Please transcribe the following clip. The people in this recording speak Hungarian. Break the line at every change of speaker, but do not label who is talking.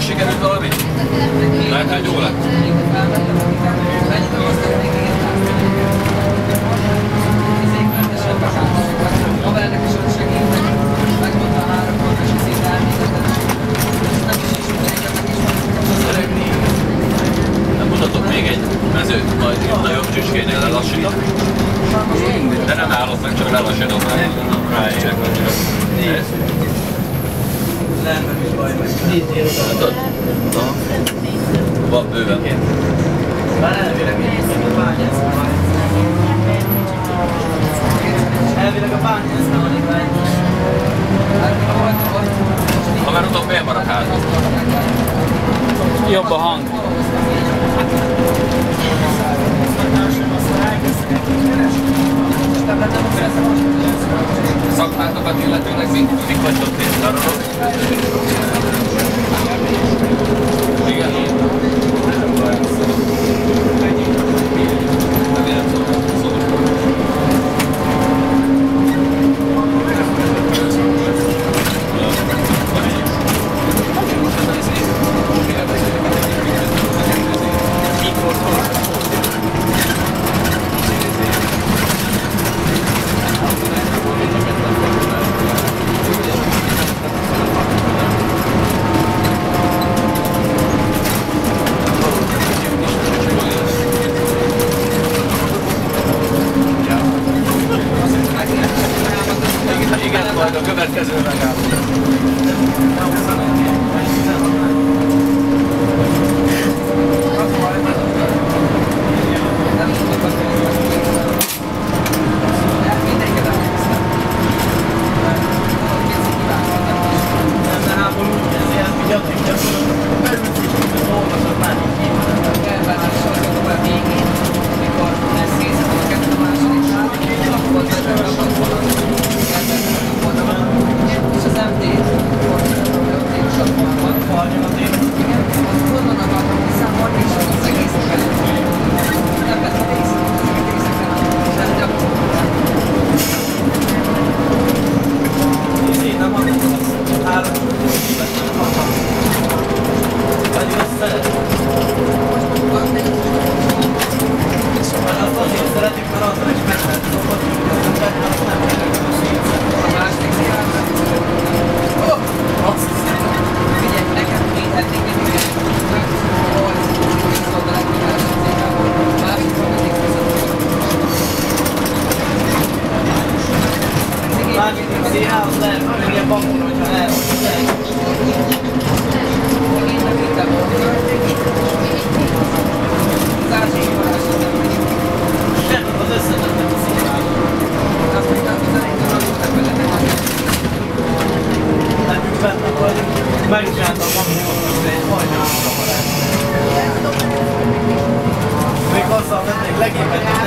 Jobban sikerült valami? Lehet, hogy jó lett.
A három izét elnézetet, és nem is
mutatok még egy mezőt, majd a jobb lelassítok. De nem állok meg, csak lelassítok rá. Ráérek. Ez.
nem is baj, meg.
Látod? Na. Van bőven.
Már elvileg a bányász majd. Elvileg a bányász nem alig vagy.
Ha már utóbb miért marad hátra?
Jobb a hang.
Szakmátokat illetőleg mik vagytok ti? Tanulok? Thank you. Majd a következő megálló.
Megcsináltam magamot, egy majdnem kamerát. Még azzal mennék legépet,